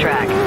track.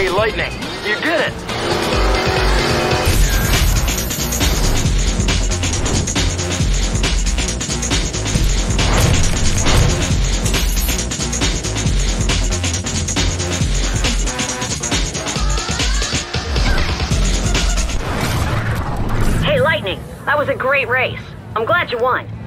Hey lightning. You did it! Hey, Lightning, that was a great race. I'm glad you won.